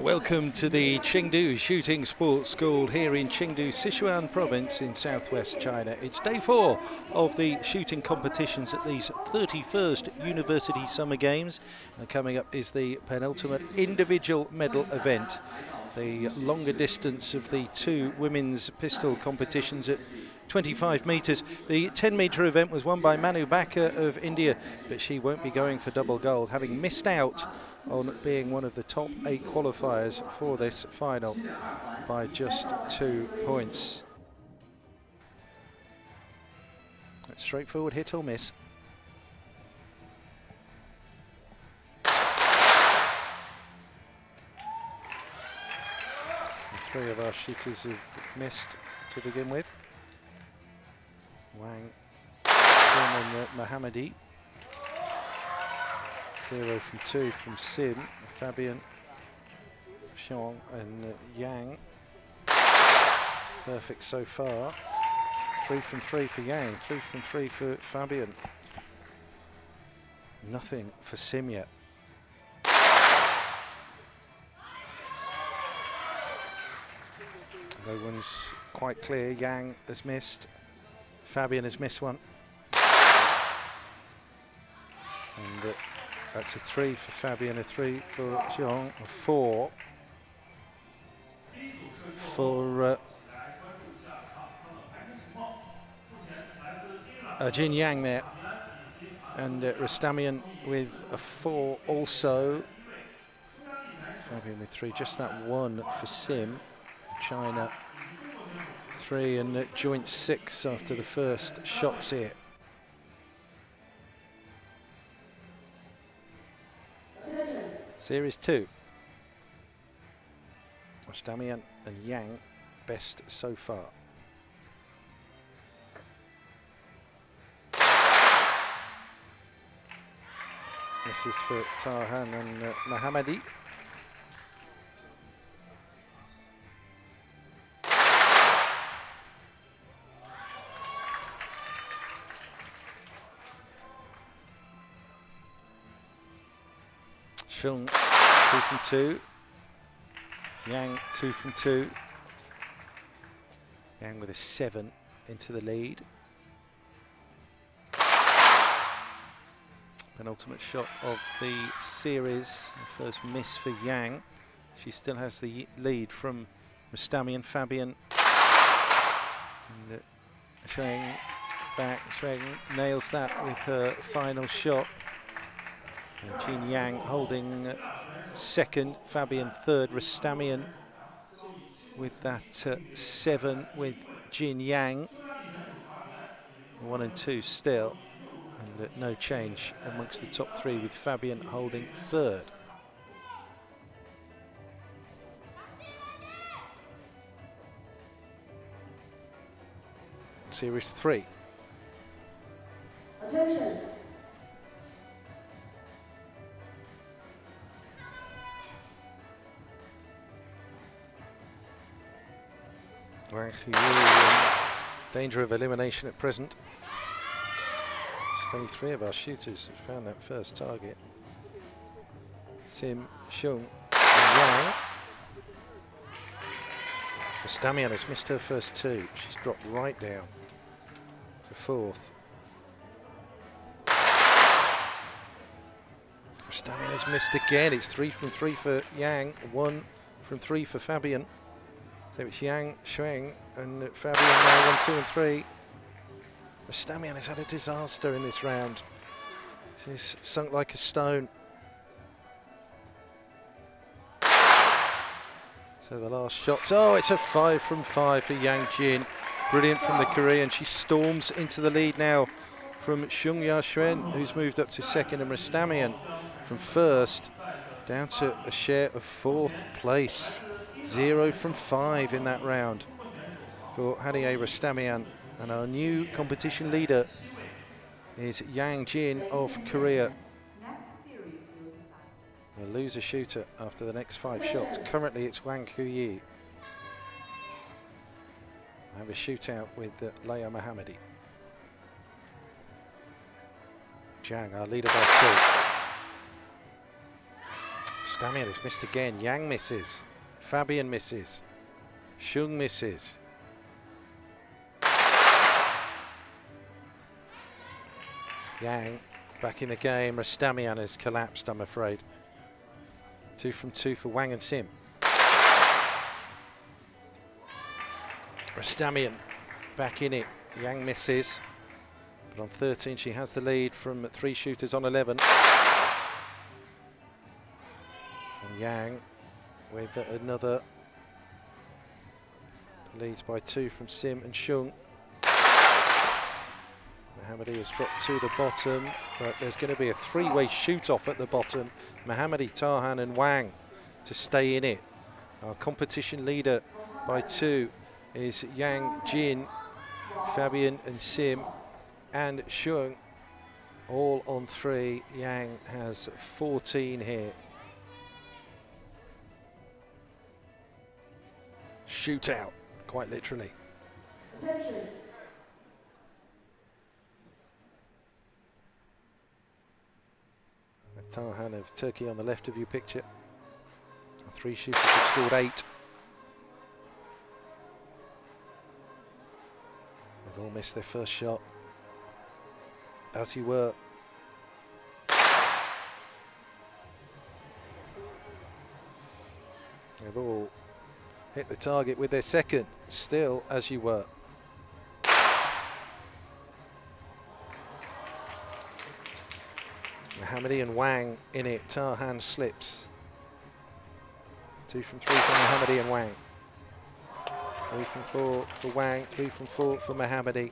And welcome to the Chengdu Shooting Sports School here in Chengdu, Sichuan province in southwest China. It's day four of the shooting competitions at these 31st University Summer Games. And coming up is the penultimate individual medal event. The longer distance of the two women's pistol competitions at 25 metres. The 10 metre event was won by Manu Bhaker of India, but she won't be going for double gold, having missed out on being one of the top eight qualifiers for this final by just two points. Straightforward hit or miss. three of our shooters have missed to begin with. Wang, Mohammadi. Zero from two from Sim, Fabian, Xiong and uh, Yang. Perfect so far. Three from three for Yang, three from three for Fabian. Nothing for Sim yet. No one's quite clear. Yang has missed. Fabian has missed one. And uh, that's a three for Fabian, a three for Xiong, a four for uh, uh, Jin Yang there. And uh, Rostamian with a four also. Fabian with three, just that one for Sim. China three and uh, joint six after the first shots here. Series two. Rostamian and Yang best so far. This is for Tarhan and uh, Mohammadi. Xiong, two from two. Yang, two from two. Yang with a seven into the lead. Penultimate shot of the series. First miss for Yang. She still has the lead from Rostami and Fabian. And, uh, Xiong back. Xiong nails that with her final shot. Jin Yang holding second, Fabian third, Rostamian with that uh, seven with Jin Yang. One and two still, and uh, no change amongst the top three with Fabian holding third. Series three. Danger of elimination at present. Just only three of our shooters have found that first target. Sim, Xiong, and Yang. Rostamian has missed her first two. She's dropped right down to fourth. Rostamian has missed again. It's three from three for Yang, one from three for Fabian. So it's Yang, Xiong, and Fabian now one, two, and three. Rostamian has had a disaster in this round. She's sunk like a stone. So the last shots. Oh, it's a five from five for Yang Jin. Brilliant from the Korean. She storms into the lead now from Xiong Ya Xuan, who's moved up to second, and Rostamian from first down to a share of fourth place. Zero from five in that round for Haniye Rostamian. And our new competition leader is Yang Jin of Korea. A loser shooter after the next five shots. Currently it's Wang Kuyi. Have a shootout with uh, Leia Mohammadi. Our leader by two. Stamian has missed again. Yang misses. Fabian misses. Xiong misses. Yang back in the game. Rostamian has collapsed, I'm afraid. Two from two for Wang and Sim. Rostamian back in it. Yang misses. But on 13, she has the lead from three shooters on 11. And Yang with another leads by two from Sim and Xiong. Mohammadi has dropped to the bottom, but there's going to be a three-way shoot-off at the bottom. Mohammadi, Tarhan and Wang to stay in it. Our competition leader by two is Yang Jin, Fabian and Sim and Xiong all on three. Yang has 14 here. Shootout, quite literally. Attention. Tarhan of Turkey on the left of your picture. Three shooters have scored eight. They've all missed their first shot. As you were. They've all hit the target with their second. Still as you were. Mohammadi and Wang in it. Tarhan slips. Two from three for Mohammadi and Wang. Three from four for Wang, three from four for Mohammadi.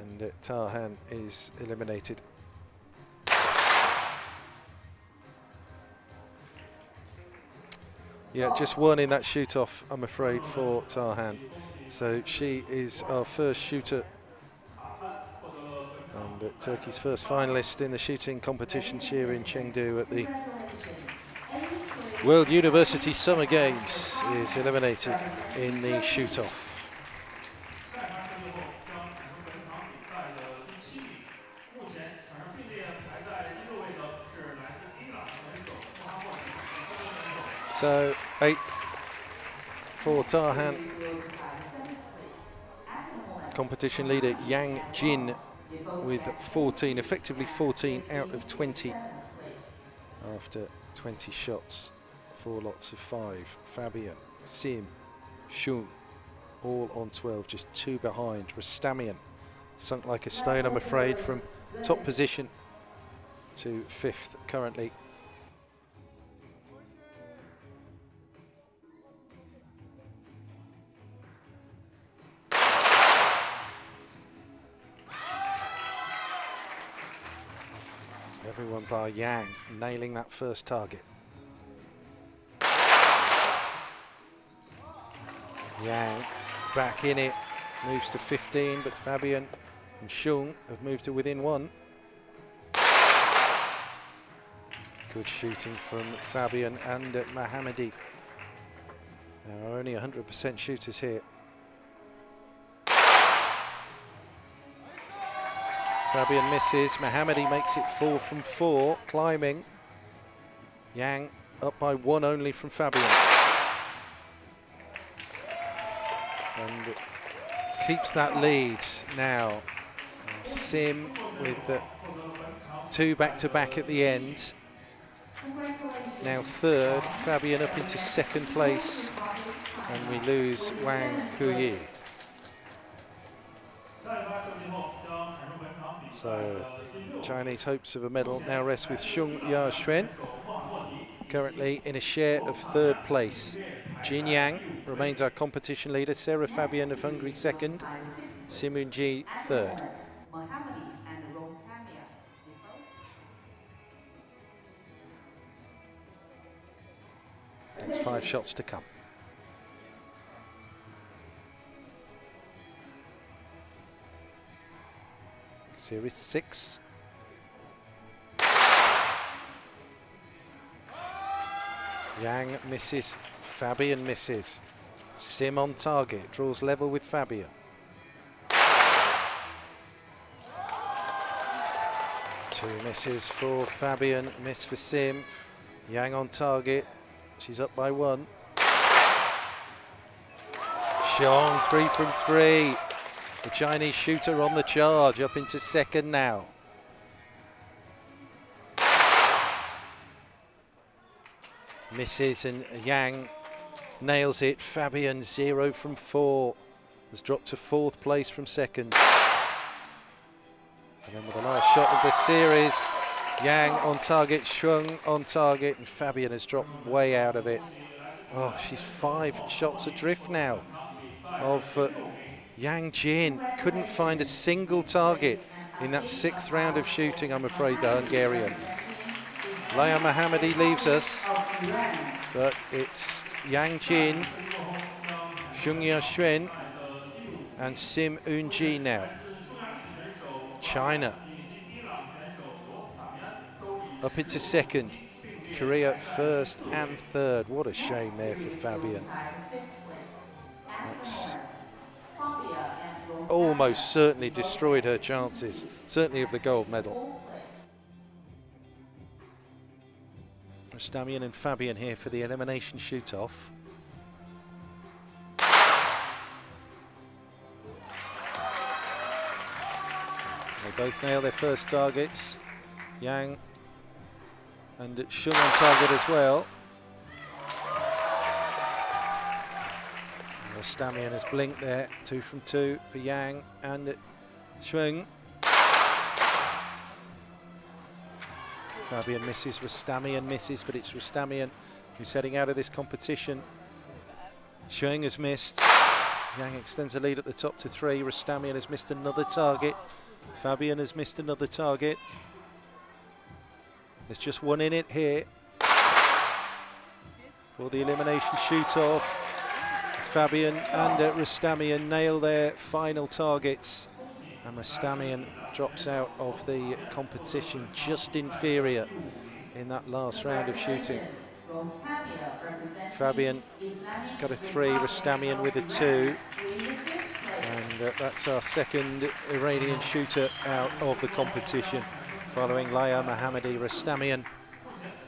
And uh, Tarhan is eliminated. Yeah, just one in that shoot-off, I'm afraid, for Tarhan. So she is our first shooter and uh, Turkey's first finalist in the shooting competition here in Chengdu at the World University Summer Games is eliminated in the shoot-off. So eighth for Tarhan. Competition leader Yang Jin with 14, effectively 14 out of 20 after 20 shots, four lots of five. Fabian, Sim, Shun, all on 12, just two behind. Rostamian sunk like a stone, I'm afraid, from top position to fifth currently. Bar Yang nailing that first target. Yang back in it, moves to 15, but Fabian and Xiong have moved to within one. Good shooting from Fabian and Mohammadi. There are only 100% shooters here. Fabian misses. Mohammadi makes it four from four, climbing. Yang up by one only from Fabian. And keeps that lead now. Sim with the two back-to-back -back at the end. Now third, Fabian up into second place. And we lose Wang Huyi. So Chinese hopes of a medal now rest with Xiong Ya Xuan, currently in a share of third place. Jin Yang remains our competition leader, Sarah Fabian of Hungary second, Sim Eunji third. Next five shots to come. Series 6. Yang misses, Fabian misses. Sim on target, draws level with Fabian. Two misses for Fabian, miss for Sim. Yang on target. She's up by one. Sean, three from three. The Chinese shooter on the charge, up into second now. Misses and Yang nails it. Fabian, zero from four. Has dropped to fourth place from second. And then with the last shot of the series, Yang on target, Xiong on target, and Fabian has dropped way out of it. Oh, she's five shots adrift now of uh, Yang Jin. Couldn't find a single target in that sixth round of shooting, I'm afraid, the Hungarian. Laya Mohammadi leaves us, but it's Yang Jin, Xiongya Xuan, and Sim Eunji now. China up into second. Korea first and third. What a shame there for Fabian. Almost certainly destroyed her chances, certainly of the gold medal. Rostamian and Fabian here for the elimination shoot-off. They both nail their first targets. Yang and Xiong on target as well. Rostamian has blinked there, two from two for Yang and Xiong. Fabian misses, Rostamian misses, but it's Rostamian who's heading out of this competition. Xiong has missed. Yang extends a lead at the top to three. Rostamian has missed another target. Fabian has missed another target. There's just one in it here for the elimination shoot-off. Fabian and uh, Rostamian nail their final targets. And Rostamian drops out of the competition just inferior in that last round of shooting. Fabian got a three, Rostamian with a two. And uh, that's our second Iranian shooter out of the competition. Following Laya Mohammadi Rostamian,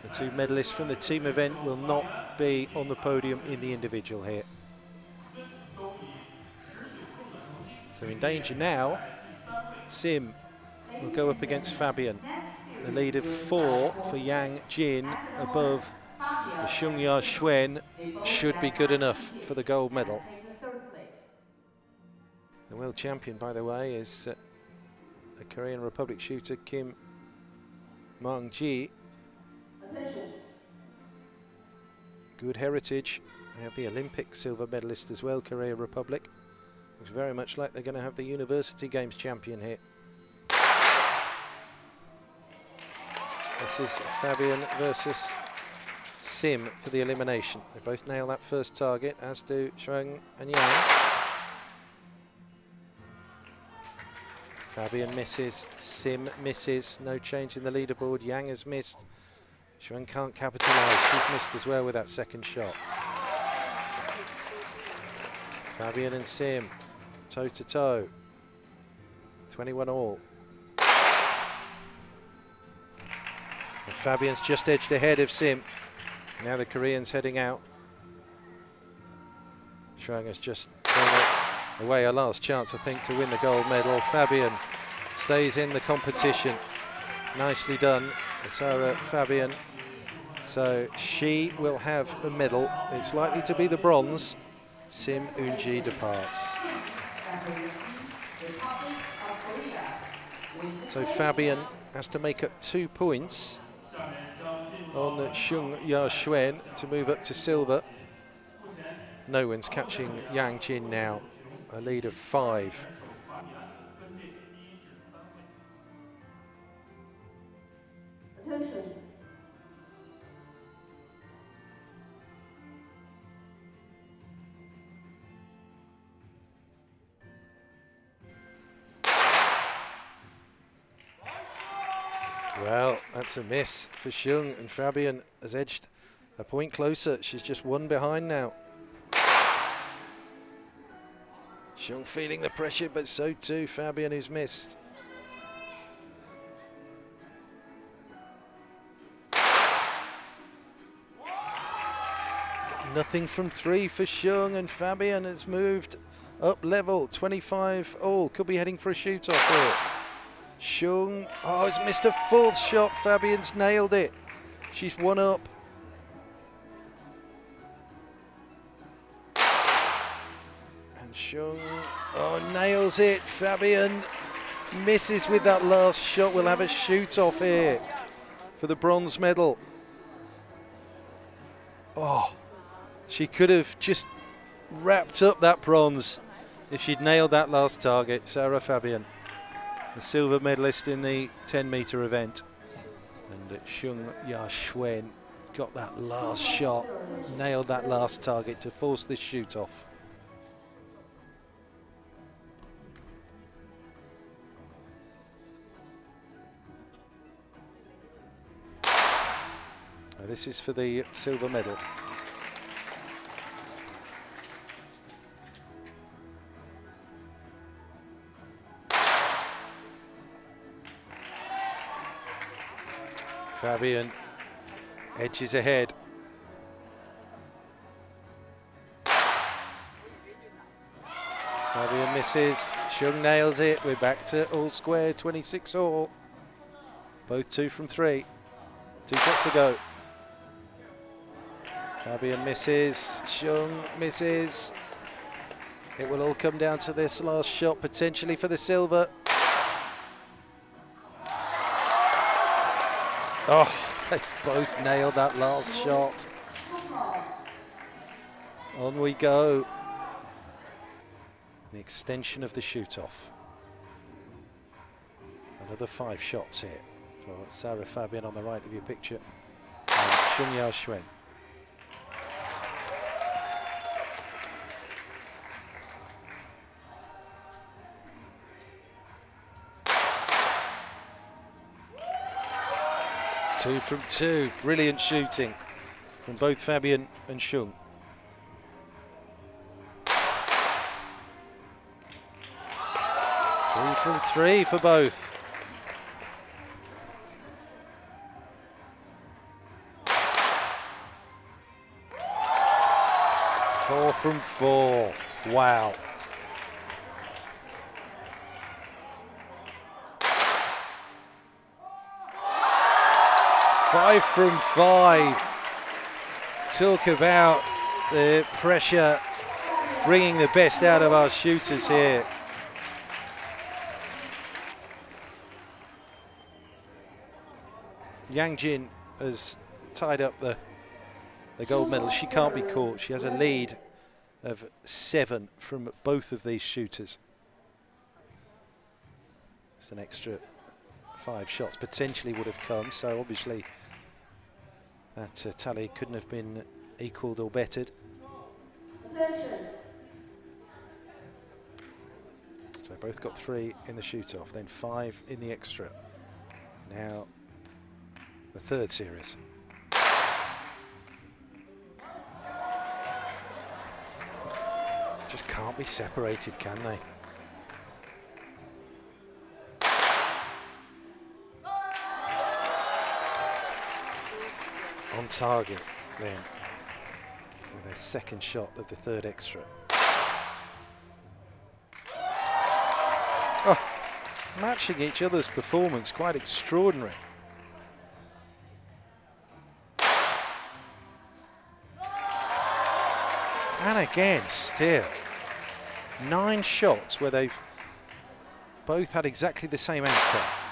the two medalists from the team event will not be on the podium in the individual here. So in danger now, Sim will go up against Fabian. The lead of four for Yang Jin above the Xiongya Xuan should be good enough for the gold medal. The world champion, by the way, is uh, the Korean Republic shooter Kim Mong Ji. Good heritage. They have the Olympic silver medalist as well, Korea Republic. Looks very much like they're going to have the University Games champion here. This is Fabian versus Sim for the elimination. They both nail that first target, as do Xiong and Yang. Fabian misses, Sim misses, no change in the leaderboard. Yang has missed. Xiong can't capitalise, she's missed as well with that second shot. Fabian and Sim toe to toe. 21 all. And Fabian's just edged ahead of Sim. Now the Koreans heading out. Xiong has just away a last chance, I think, to win the gold medal. Fabian stays in the competition. Nicely done, Sarah Fabian. So she will have a medal. It's likely to be the bronze. Sim Eunji departs. So Fabian has to make up two points on Xiong Ya Xuan to move up to silver. No one's catching Yang Jin now, a lead of five. That's a miss for Xiong, and Fabian has edged a point closer. She's just one behind now. Xiong feeling the pressure, but so too Fabian, who's missed. Nothing from three for Xiong and Fabian has moved up level. 25 all. Could be heading for a shoot off here. Xiong, oh, he's missed a fourth shot. Fabian's nailed it. She's one up. And Xiong, oh, nails it. Fabian misses with that last shot. We'll have a shoot off here for the bronze medal. Oh, she could have just wrapped up that bronze if she'd nailed that last target. Sarah Fabian, the silver medalist in the 10 metre event. And Xiong Ya Xuan got that last shot, nailed that last target to force this shoot off. This is for the silver medal. Fabian edges ahead. Fabian misses, Xiong nails it, we're back to all square, 26 all. Both two from three, two shots to go. Fabian misses, Xiong misses. It will all come down to this last shot, potentially for the silver. Oh, they've both nailed that last shot. On we go. The extension of the shoot-off. Another five shots here for Sarah Fabian on the right of your picture. And Xiong Ya Two from two. Brilliant shooting from both Fabian and Xiong. Three from three for both. Four from four. Wow. Five from five. Talk about the pressure, bringing the best out of our shooters here. Yang Jin has tied up the, the gold medal. She can't be caught. She has a lead of seven from both of these shooters. It's an extra five shots potentially would have come, so obviously that uh, tally couldn't have been equalled or bettered. So both got three in the shoot-off, then five in the extra. Now the third series. Just can't be separated, can they? On target then their second shot of the third extra. Oh, matching each other's performance, quite extraordinary. And again, still, nine shots where they've both had exactly the same outcome.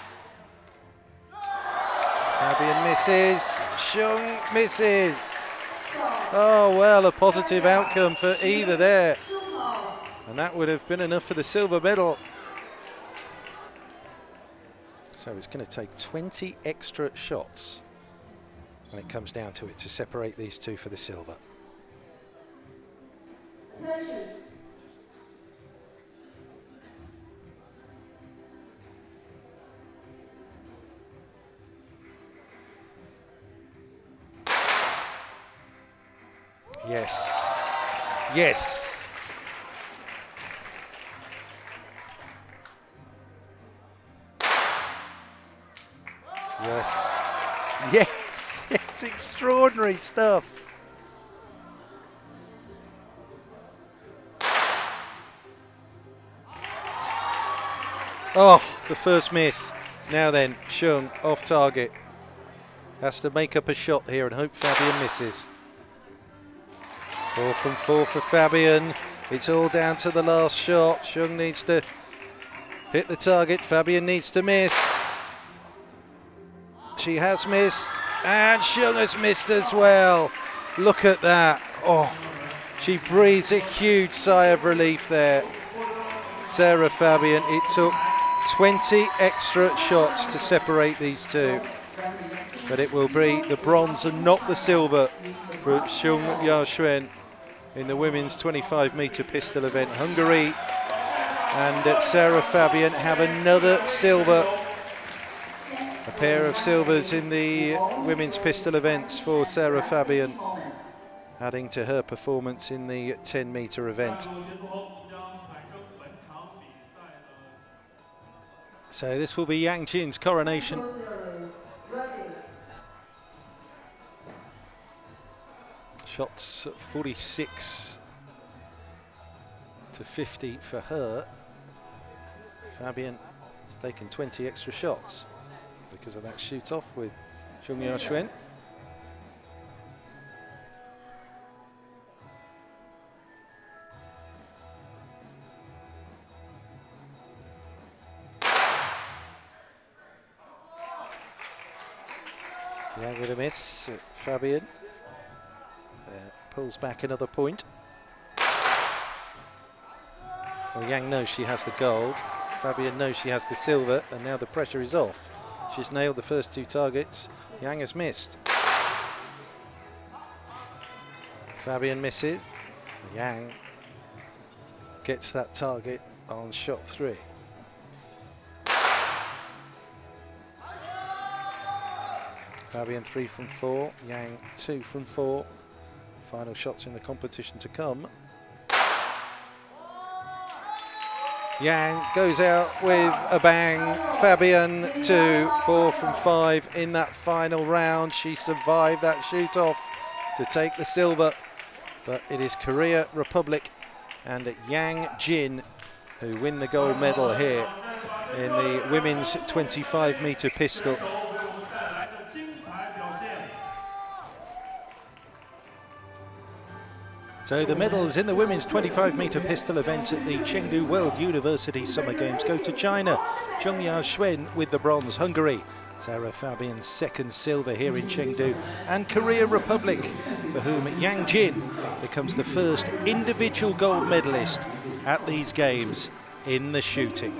Fabian misses, Xiong misses. Oh, well, a positive outcome for either there. And that would have been enough for the silver medal. So it's going to take 20 extra shots when it comes down to it to separate these two for the silver. Yes. Yes. Yes. Yes. It's extraordinary stuff. Oh, the first miss. Now then, Xiong off target. Has to make up a shot here and hope Fabian misses. Four from four for Fabian. It's all down to the last shot. Xiong needs to hit the target. Fabian needs to miss. She has missed. And Xiong has missed as well. Look at that. Oh, she breathes a huge sigh of relief there. Sarah Fabian. It took 20 extra shots to separate these two. But it will be the bronze and not the silver for Xiong Yaxuan in the women's 25 metre pistol event. Hungary and uh, Sarah Fabian have another silver. A pair of silvers in the women's pistol events for Sarah Fabian, adding to her performance in the 10 metre event. So this will be Yang Jin's coronation. Shots 46 to 50 for her. Fabian has taken 20 extra shots because of that shoot off with Xiong Yaxuan. Yang with a miss, Fabian pulls back another point. Well, Yang knows she has the gold. Fabian knows she has the silver, and now the pressure is off. She's nailed the first two targets. Yang has missed. Fabian misses. Yang gets that target on shot three. Fabian three from four, Yang two from four. Final shots in the competition to come. Yang goes out with a bang. Fabian two, four from five in that final round. She survived that shoot off to take the silver. But it is Korea Republic and Yang Jin who win the gold medal here in the women's 25 metre pistol. So the medals in the women's 25 metre pistol event at the Chengdu World University Summer Games go to China. Xiong Yaxuan with the bronze, Hungary. Sarah Fabian's second silver here in Chengdu. And Korea Republic, for whom Yang Jin becomes the first individual gold medalist at these games in the shooting.